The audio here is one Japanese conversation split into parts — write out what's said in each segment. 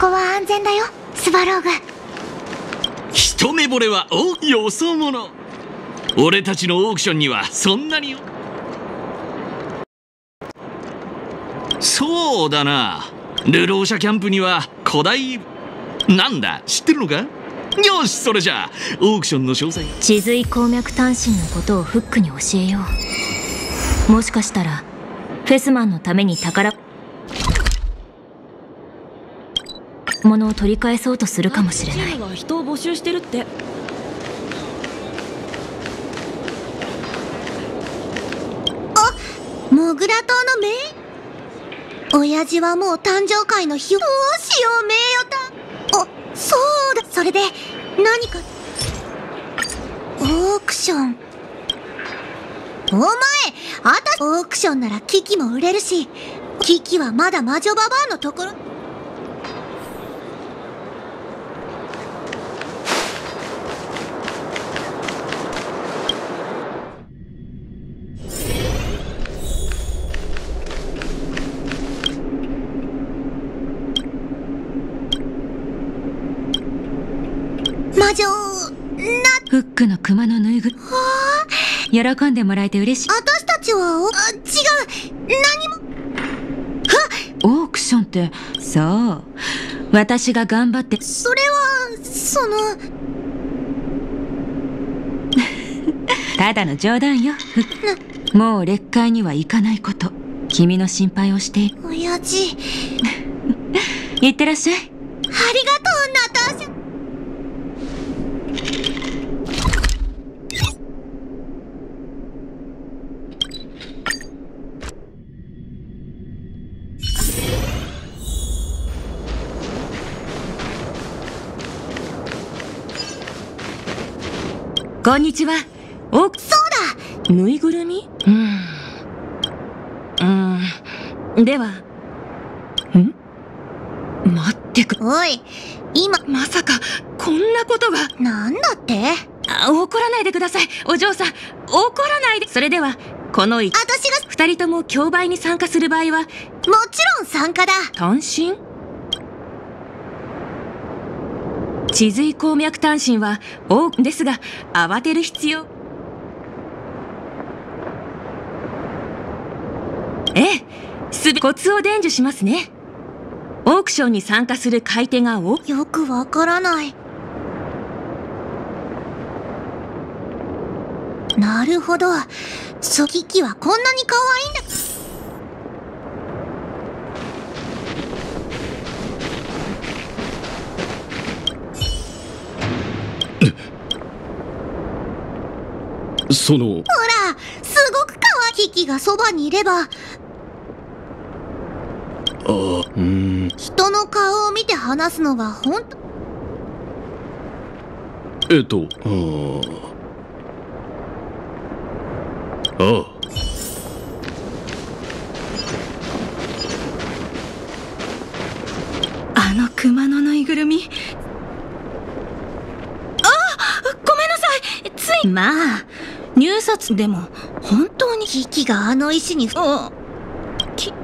ここは安全だよスバローグ。一目惚れはおよそ者。俺たちのオークションにはそんなによ。そうだな。ルローシャキャンプには古代。なんだ知ってるのか？よしそれじゃ。あオークションの詳細。地髄鉱脈単身のことをフックに教えよう。もしかしたらフェスマンのために宝物を取り返そうとするかもしれない。チームは人を募集してるって。モグラ島の名親父はもう誕生会の日どうしよう名誉だ。あそうだ。それで何か？オークション。お前あたオークションならキキも売れるしキキはまだ魔女ババアのところ魔女なフックの熊のぬいぐる喜んでもらえて嬉しい。私たちはおあ違う。何も。オークションってそう。私が頑張って。それはその。ただの冗談よ。もう劣化には行かないこと。君の心配をしている。親父いってらっしゃい。ありがとうナターシャこんにちは。オークそうぬいぐるみ？うん。うん。では。ん？待ってく。だおい今。まさかこんなことが。なんだって？あ怒らないでください。お嬢さん怒らないで。それではこのい私が。二人とも競売に参加する場合は。もちろん参加だ。単身？地髄鉱脈単身は多くですが慌てる必要。ええすべコツを伝授しますね。オークションに参加する買い手が多よくわからない。なるほど。ソキキはこんなに可愛い。んだその。ほらすごく可愛いキキがそばにいれば。あうん。人の顔を見て話すのは本当。えっとあああ。あの熊のぬいぐるみ。あごめんなさい。つい。まあ入札でも本当にキキがあの石にあき。あ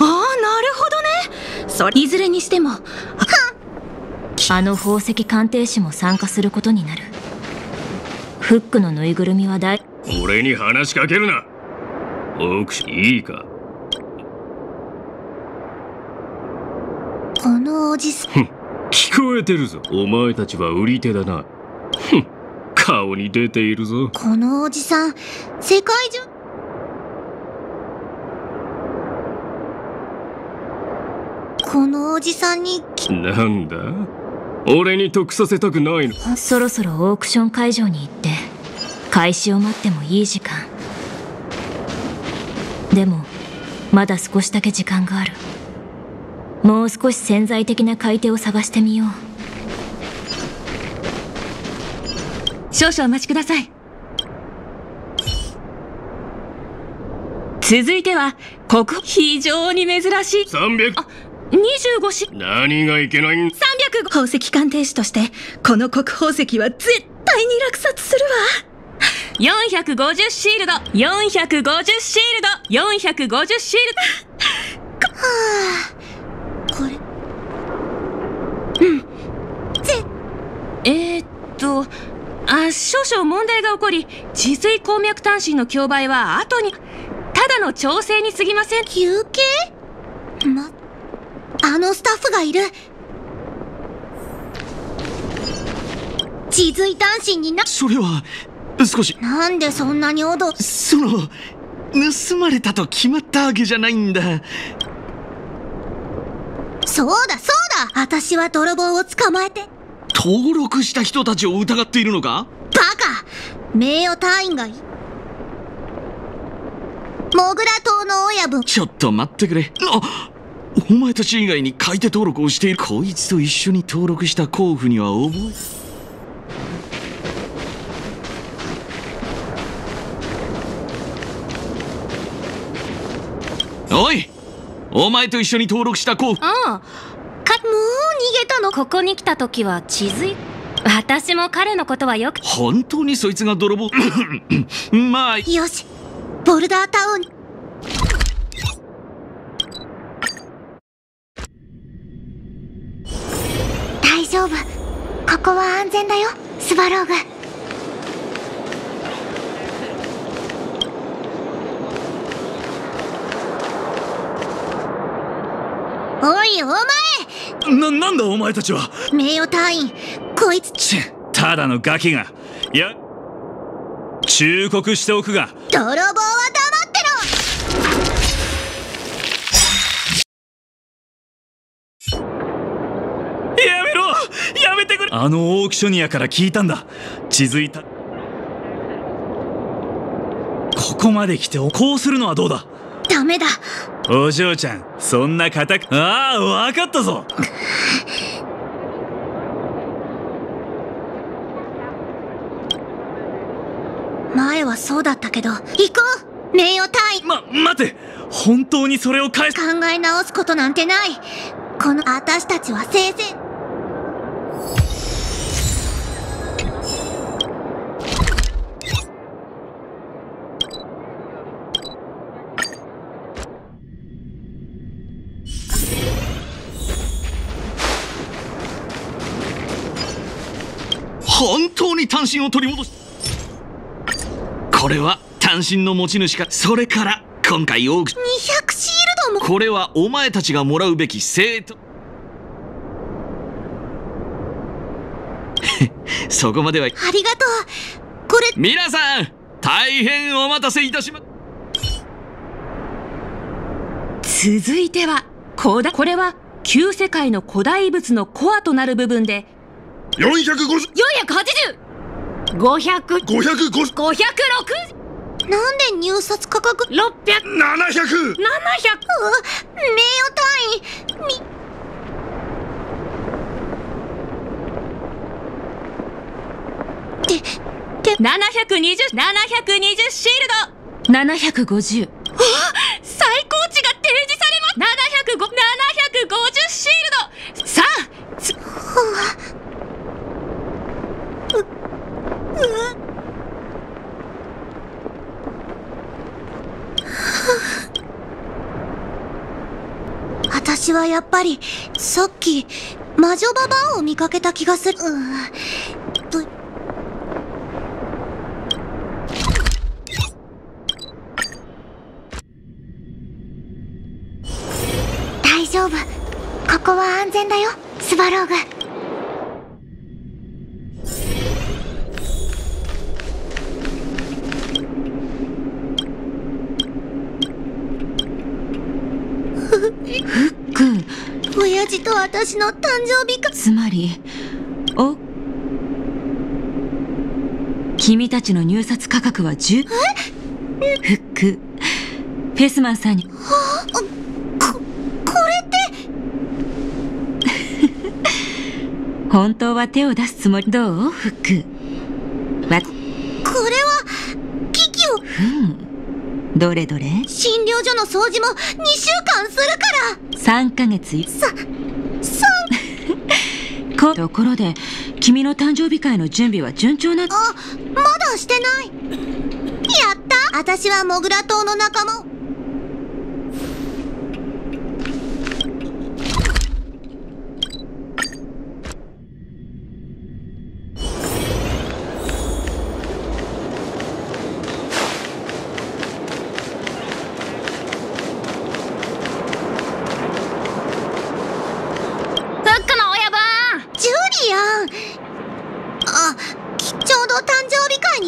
あなるほどね。それいずれにしても。あの宝石鑑定士も参加することになる。フックのぬいぐるみは大。俺に話しかけるな。オークションいいか？このおじさん聞こえてるぞ。お前たちは売り手だな。ふん顔に出ているぞ。このおじさん世界中。このおじさんに。きなんだ？俺に得させたくないの？そろそろオークション会場に行って開始を待ってもいい時間。でもまだ少しだけ時間があるもう少し潜在的な買い手を探してみよう。少々お待ちください。続いては国非常に珍しい。300 25し。何がいけないん？300宝石鑑定士としてこの国宝石は絶対に落札するわ。450シールド。450シールド。450シールこ れえー、っとあ少々問題が起こり治水鉱脈単身の競売は後にただの調整に過ぎません。休憩？まあのスタッフがいる。地髄単身になそれは少し。なんでそんなに脅その盗まれたと決まったわけじゃないんだ。そうだそうだ。私は泥棒を捕まえて登録した人たちを疑っているのか？バカ！名誉隊員がいモグラ島の親分。ちょっと待ってくれ。あお前たち以外に買い手登録をしている。こいつと一緒に登録した甲府には覚えおい！お前と一緒に登録した甲府ああげたの？ここに来た時は治水私も彼のことはよく。本当にそいつが泥棒。まあ。よし。ボルダータウン。に大丈夫。ここは安全だよ。スバローグ。おいお前な、なんだお前たちは？名誉隊員こいつ。ちただのガキが。いや、忠告しておくが、泥棒は黙ってろ。やめろ。やめてくれ。あのオークショニアから聞いたんだ。地づいた。ここまで来てこうするのはどうだ？ダメだ。お嬢ちゃん、そんな固く。ああ、わかったぞ。前はそうだったけど行こう。名誉隊員ま、待て。本当にそれを返す。考え直すことなんてない。この私たちは生々単身を取り戻しこれは単身の持ち主か。それから今回オークション200シールドも。これはお前たちがもらうべき生徒。そこまではありがとう。これ。皆さん大変お待たせいたしま。続いては古代これは旧世界の古代物のコアとなる部分で。450 480 500 550 560なんで入札価格？600 700 700うわ名誉隊員み。てて720 720シールド。750最高値が提示されます。705 750シールド。さあつ私はやっぱりさっき魔女ババアを見かけた気がする。うん。と大丈夫。ここは安全だよスバローグ。私の誕生日か。つまりお君たちの入札価格は10フックフェスマンさんに。ここれって？本当は手を出すつもり？どう？フックわこれは危機を。うん。どれどれ？診療所の掃除も2週間するから。3ヶ月さこ ところで君の誕生日会の準備は順調な？あまだしてない。やった。私はモグラ島の仲間を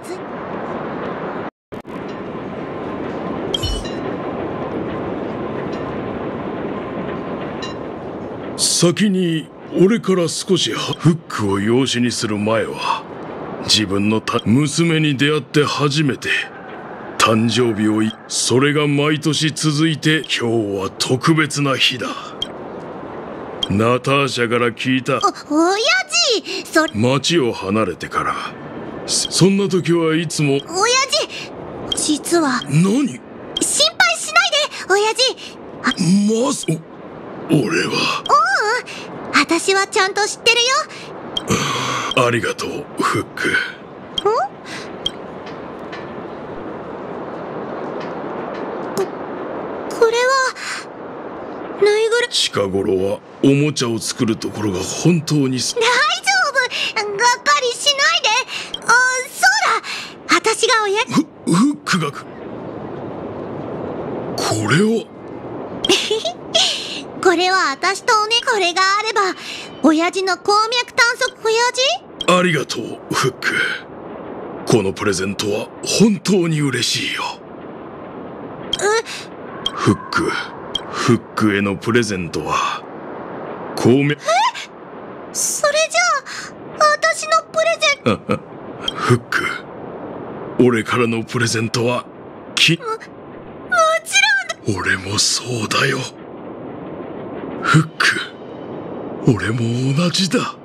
つ先に俺から少しフックを養子にする前は自分のた娘に出会って初めて誕生日をいそれが毎年続いて今日は特別な日だ。ナターシャから聞いた。お親父それ町を離れてからそそんな時はいつも親父実は何？心配しないで親父まずお俺は私はちゃんと知ってるよ。ありがとうフック。これはぬいぐる近頃はおもちゃを作るところが本当にす大丈夫。がっかりしないで。あそうだ。私が親フフックがくこれをこれは私とおねこれがあれば親父の鉱脈探索親父？ありがとうフック。このプレゼントは本当に嬉しいよ。フックフックへのプレゼントは鉱脈それじゃあ私のプレゼンフック俺からのプレゼントはきもち俺もそうだよフック。俺も同じだ。